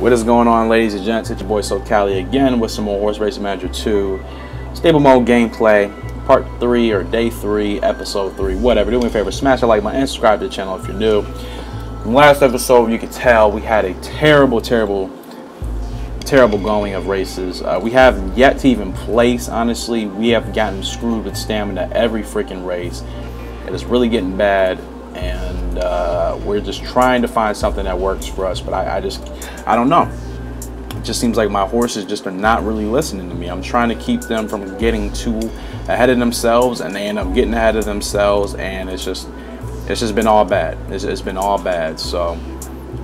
What is going on, ladies and gents? It's your boy So Cali again with some more Horse Racing Manager 2 Stable Mode gameplay, part 3 or day 3, episode 3, whatever. Do me a favor, smash a like button and subscribe to the channel if you're new. Last episode, you could tell we had a terrible, terrible, terrible going of races. Uh, we have yet to even place, honestly. We have gotten screwed with stamina every freaking race. It is really getting bad, and uh, we're just trying to find something that works for us. But I, I just, I don't know. It just seems like my horses just are not really listening to me. I'm trying to keep them from getting too ahead of themselves, and they end up getting ahead of themselves, and it's just, it's just been all bad. it's, it's been all bad. So.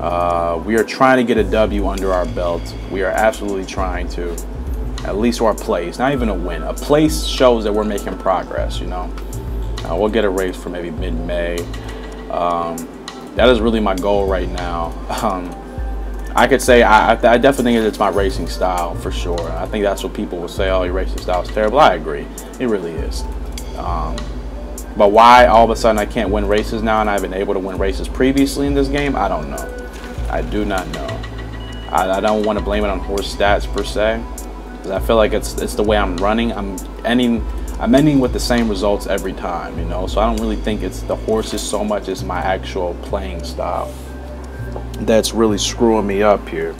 Uh, we are trying to get a W under our belt. We are absolutely trying to, at least our place. Not even a win. A place shows that we're making progress. You know, uh, we'll get a race for maybe mid-May. Um, that is really my goal right now. Um, I could say I, I, definitely think it's my racing style for sure. I think that's what people will say. Oh, your racing style is terrible. I agree. It really is. Um, but why all of a sudden I can't win races now and I've been able to win races previously in this game? I don't know. I do not know. I, I don't want to blame it on horse stats per se, I feel like it's it's the way I'm running. I'm ending I'm ending with the same results every time, you know. So I don't really think it's the horses so much as my actual playing style that's really screwing me up here.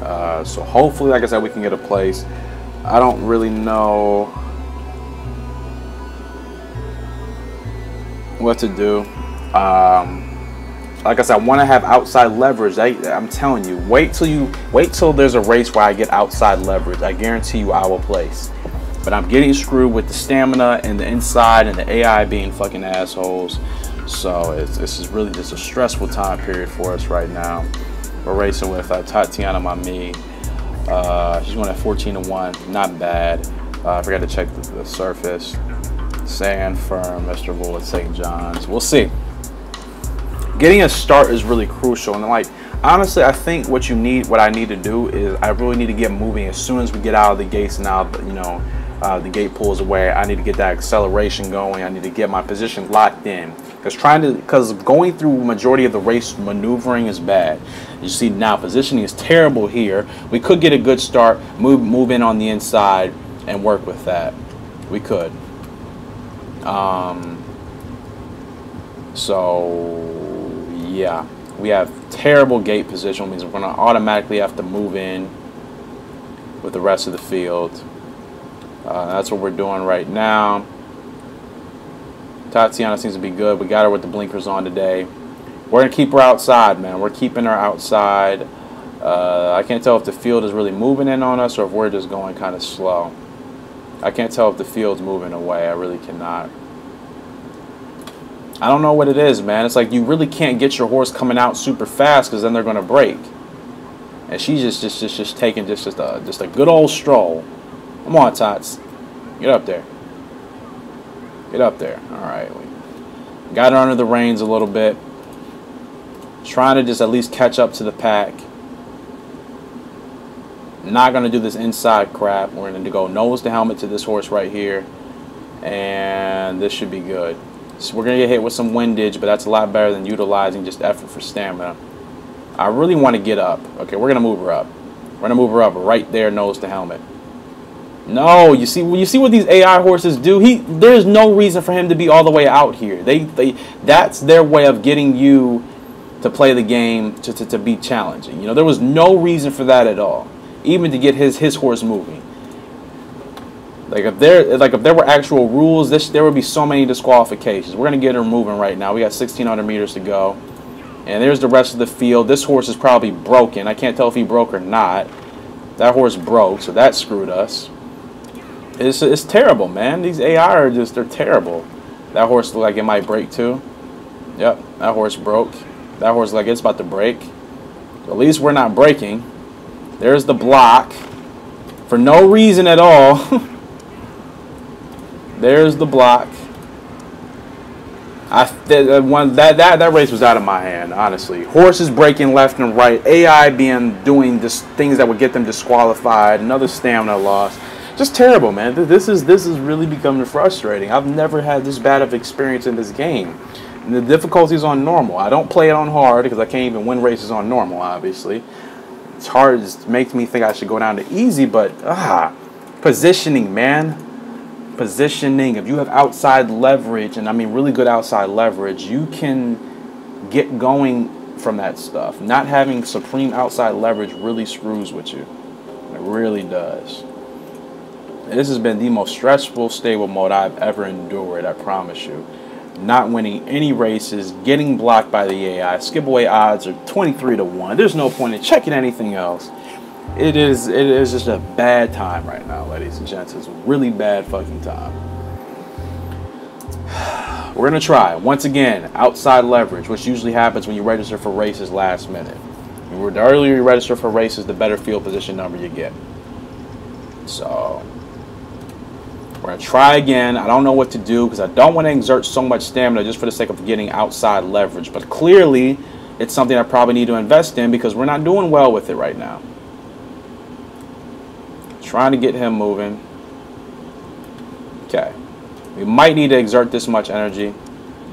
Uh, so hopefully, like I said, we can get a place. I don't really know what to do. Um, like I said, I want to have outside leverage. I, I'm telling you, wait till you wait till there's a race where I get outside leverage. I guarantee you, I will place. But I'm getting screwed with the stamina and the inside and the AI being fucking assholes. So it's, this is really just a stressful time period for us right now. We're racing with uh, Tatiana Mami. Uh, she's going at 14 to 1. Not bad. Uh, I forgot to check the, the surface. Sand firm, Mr. Bull at St. John's. We'll see getting a start is really crucial. And like, honestly, I think what you need, what I need to do is I really need to get moving as soon as we get out of the gates now, you know, uh, the gate pulls away. I need to get that acceleration going. I need to get my position locked in. Because trying to, because going through majority of the race maneuvering is bad. You see now positioning is terrible here. We could get a good start, move move in on the inside, and work with that. We could. Um. So yeah, we have terrible gate position, means we're going to automatically have to move in with the rest of the field. Uh, that's what we're doing right now. Tatiana seems to be good. We got her with the blinkers on today. We're going to keep her outside, man. We're keeping her outside. Uh, I can't tell if the field is really moving in on us or if we're just going kind of slow. I can't tell if the field's moving away. I really cannot. I don't know what it is, man. It's like you really can't get your horse coming out super fast because then they're going to break. And she's just just just, just taking just just a just a good old stroll. Come on, Tots. Get up there. Get up there. All right. We got her under the reins a little bit. Trying to just at least catch up to the pack. Not going to do this inside crap. We're going to go nose to helmet to this horse right here. And this should be good. So we're going to get hit with some windage, but that's a lot better than utilizing just effort for stamina. I really want to get up. Okay, we're going to move her up. We're going to move her up right there, nose to helmet. No, you see, you see what these AI horses do. He, there's no reason for him to be all the way out here. They, they, that's their way of getting you to play the game to, to, to be challenging. You know, there was no reason for that at all, even to get his his horse moving. Like if there like if there were actual rules, this there would be so many disqualifications. We're gonna get her moving right now. We got 1,600 meters to go, and there's the rest of the field. This horse is probably broken. I can't tell if he broke or not. That horse broke, so that screwed us. It's it's terrible, man. These AI are just they're terrible. That horse looked like it might break too. Yep, that horse broke. That horse like it's about to break. at least we're not breaking. There's the block for no reason at all. There's the block. I that one that that that race was out of my hand, honestly. Horses breaking left and right, AI being doing just things that would get them disqualified, another stamina loss. Just terrible, man. This is this is really becoming frustrating. I've never had this bad of experience in this game. And the is on normal. I don't play it on hard because I can't even win races on normal, obviously. it's hard. It makes me think I should go down to easy, but ah, positioning, man. Positioning. If you have outside leverage, and I mean really good outside leverage, you can get going from that stuff. Not having supreme outside leverage really screws with you. It really does. This has been the most stressful stable mode I've ever endured, I promise you. Not winning any races, getting blocked by the AI. Skip away odds are 23 to 1. There's no point in checking anything else. It is it is just a bad time right now, ladies and gents. It's a really bad fucking time. We're gonna try once again outside leverage, which usually happens when you register for races last minute. The earlier you register for races, the better field position number you get. So we're going to try again. I don't know what to do because I don't want to exert so much stamina just for the sake of getting outside leverage. But clearly, it's something I probably need to invest in because we're not doing well with it right now. Trying to get him moving. Okay. We might need to exert this much energy.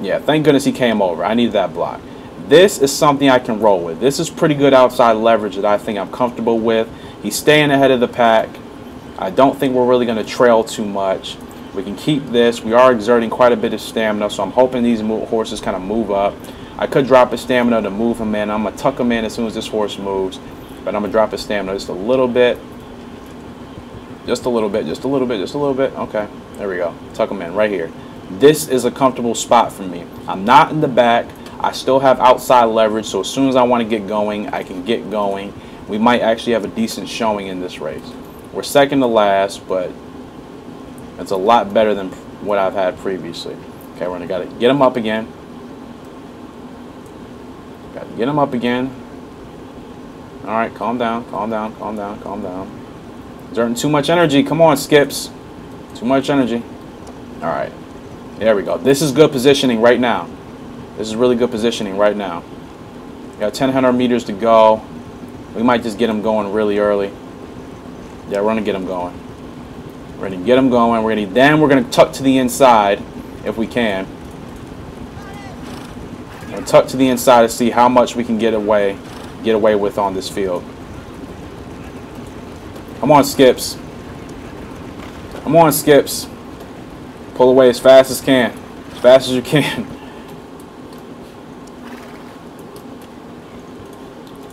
Yeah, thank goodness he came over. I needed that block. This is something I can roll with. This is pretty good outside leverage that I think I'm comfortable with. He's staying ahead of the pack. I don't think we're really going to trail too much. We can keep this. We are exerting quite a bit of stamina, so I'm hoping these horses kind of move up. I could drop his stamina to move him in. I'm going to tuck him in as soon as this horse moves, but I'm going to drop his stamina just a little bit. Just a little bit, just a little bit, just a little bit. Okay, there we go. Tuck him in right here. This is a comfortable spot for me. I'm not in the back. I still have outside leverage, so as soon as I want to get going, I can get going. We might actually have a decent showing in this race. We're second to last, but it's a lot better than what I've had previously. Okay, we're gonna gotta get him up again. Gotta get him up again. All right, calm down, calm down, calm down, calm down. Exerting too much energy. Come on, skips. Too much energy. All right, there we go. This is good positioning right now. This is really good positioning right now. We got 1,000 meters to go. We might just get him going really early. Yeah, we're gonna get them going. We're gonna get them going. We're gonna then we're gonna tuck to the inside if we can. And tuck to the inside to see how much we can get away, get away with on this field. Come on, skips. Come on, skips. Pull away as fast as can, as fast as you can.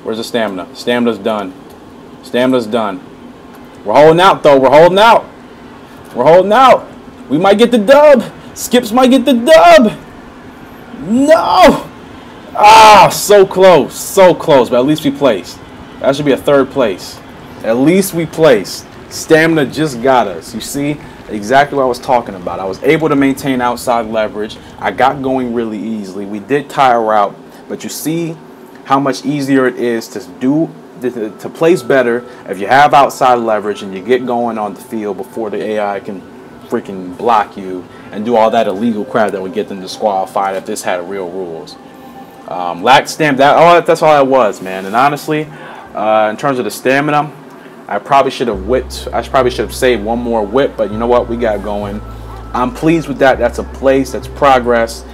Where's the stamina? Stamina's done. Stamina's done. We're holding out, though. We're holding out. We're holding out. We might get the dub. Skips might get the dub. No. Ah, so close. So close. But at least we placed. That should be a third place. At least we placed. Stamina just got us. You see exactly what I was talking about. I was able to maintain outside leverage. I got going really easily. We did tire out. But you see how much easier it is to do to, place better if you have outside leverage and you get going on the field before the AI can freaking block you and do all that illegal crap that would get them disqualified if this had real rules. Um, lack stamina. that that's all that was, man. And honestly, uh, in terms of the stamina, I probably should have whipped. I probably should have saved one more whip, but you know what? We got going. I'm pleased with that. That's a place. That's progress.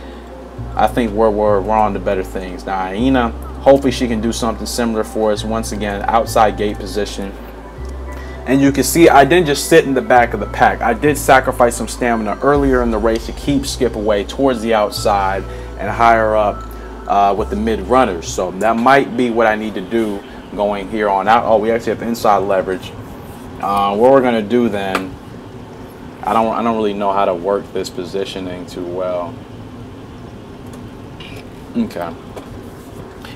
I think we're we're, we're on to better things. Now, Aina Hopefully she can do something similar for us once again, outside gate position. And you can see I didn't just sit in the back of the pack. I did sacrifice some stamina earlier in the race to keep Skip away towards the outside and higher up uh, with the mid runners. So that might be what I need to do going here on out. Oh, we actually have inside leverage. Uh, what we're going to do then, I don't, I don't really know how to work this positioning too well. Okay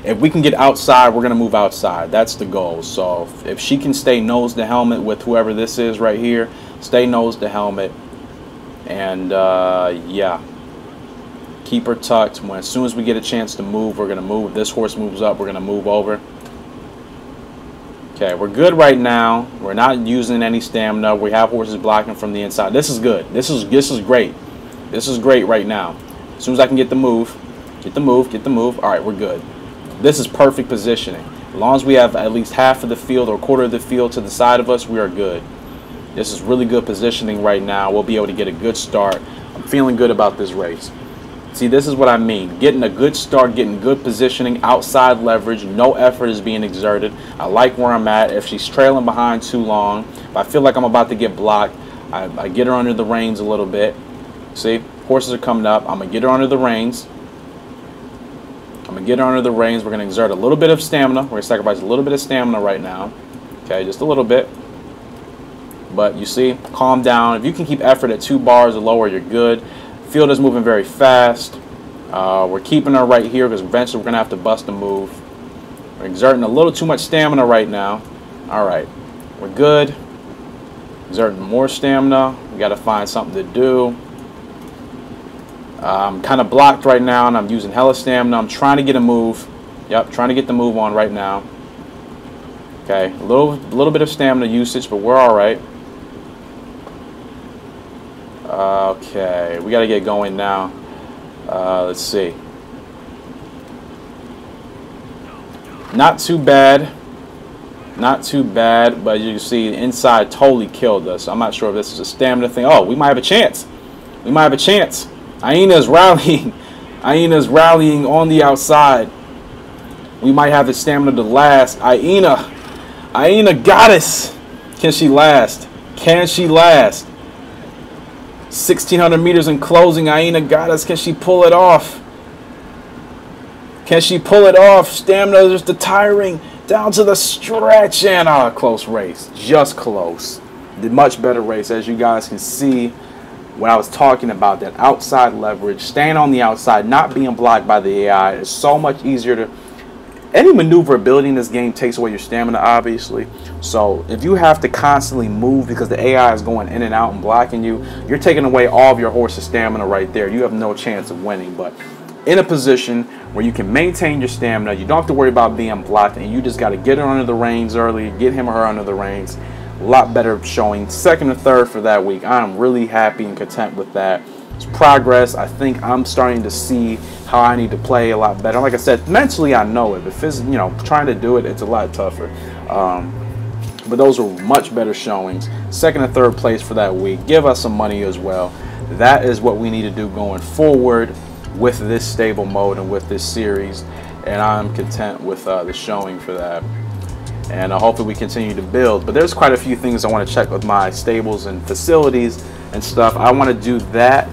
if we can get outside, we're going to move outside. That's the goal. So if she can stay nose to helmet with whoever this is right here, stay nose to helmet. And uh, yeah, keep her tucked. When as soon as we get a chance to move, we're going to move. If this horse moves up, we're going to move over. Okay, we're good right now. We're not using any stamina. We have horses blocking from the inside. This is good. This is this is great. This is great right now. As soon as I can get the move, get the move, get the move. All right, we're good. This is perfect positioning. As long as we have at least half of the field or quarter of the field to the side of us, we are good. This is really good positioning right now. We'll be able to get a good start. I'm feeling good about this race. See, this is what I mean. Getting a good start, getting good positioning, outside leverage, no effort is being exerted. I like where I'm at. If she's trailing behind too long, if I feel like I'm about to get blocked, I, I get her under the reins a little bit. See, horses are coming up. I'm going to get her under the reins. I'm to get under the reins. We're to exert a little bit of stamina. We're to sacrifice a little bit of stamina right now. Okay, just a little bit. But you see, calm down. If you can keep effort at two bars or lower, you're good. Field is moving very fast. Uh, we're keeping her right here because eventually we're going to have to bust a move. We're exerting a little too much stamina right now. All right, we're good. Exerting more stamina. We got to find something to do. I'm kind of blocked right now, and I'm using hella stamina. I'm trying to get a move. Yep, trying to get the move on right now. Okay, a little, little bit of stamina usage, but we're all right. Okay, we got to get going now. Uh, let's see. Not too bad. Not too bad, but you can see the inside totally killed us. I'm not sure if this is a stamina thing. Oh, we might have a chance. We might have a chance. Aina's rallying. Aina's rallying on the outside. We might have the stamina to last. Aina. Aina goddess. Can she last? Can she last? 1600 meters in closing. Aina goddess. Can she pull it off? Can she pull it off? Stamina just the tiring down to the stretch and a close race. Just close. The much better race as you guys can see when I was talking about that outside leverage, staying on the outside, not being blocked by the AI is so much easier to any maneuverability in this game takes away your stamina, obviously. So if you have to constantly move because the AI is going in and out and blocking you, you're taking away all of your horse's stamina right there. You have no chance of winning. But in a position where you can maintain your stamina, you don't have to worry about being blocked, and you just got to get her under the reins early, get him or her under the reins. A lot better showing second or third for that week. I'm really happy and content with that. It's progress. I think I'm starting to see how I need to play a lot better. Like I said, mentally I know it, but physically, you know, trying to do it, it's a lot tougher. Um, but those are much better showings. Second and third place for that week. Give us some money as well. That is what we need to do going forward with this stable mode and with this series. And I'm content with uh, the showing for that. And uh, hopefully we continue to build. But there's quite a few things I want to check with my stables and facilities and stuff. I want to do that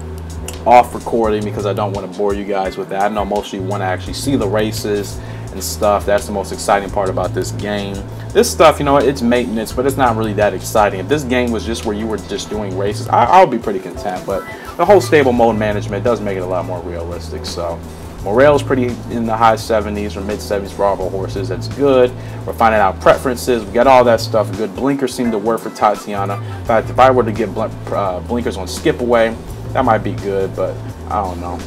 off recording because I don't want to bore you guys with that. I know most of you want to actually see the races and stuff. That's the most exciting part about this game. This stuff, you know, it's maintenance, but it's not really that exciting. If this game was just where you were just doing races, I, I would be pretty content. But the whole stable mode management does make it a lot more realistic. So morale is pretty in the high 70s or mid 70s for all of our horses. That's good. We're finding out preferences. We got all that stuff good. Blinkers seem to work for Tatiana. In fact, if I were to get uh, blinkers on skip away, that might be good, but I don't know.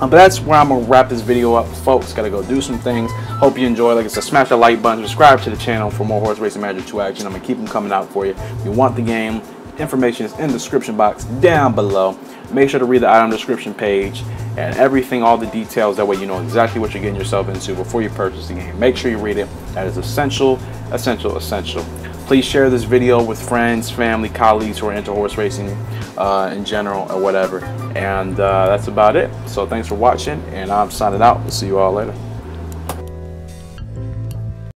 Um, but that's where I'm to wrap this video up, folks. Got to go do some things. Hope you enjoy. Like I said, smash that like button. Subscribe to the channel for more Horse Racing Manager 2 action. I'm to keep them coming out for you. If you want the game, information is in the description box down below. Make sure to read the item description page and everything, all the details. That way you know exactly what you're getting yourself into before you purchase the game. Make sure you read it. That is essential, essential, essential. Please share this video with friends, family, colleagues who are into horse racing uh, in general or whatever. And uh, that's about it. So thanks for watching, and I'm signing out. We'll see you all later.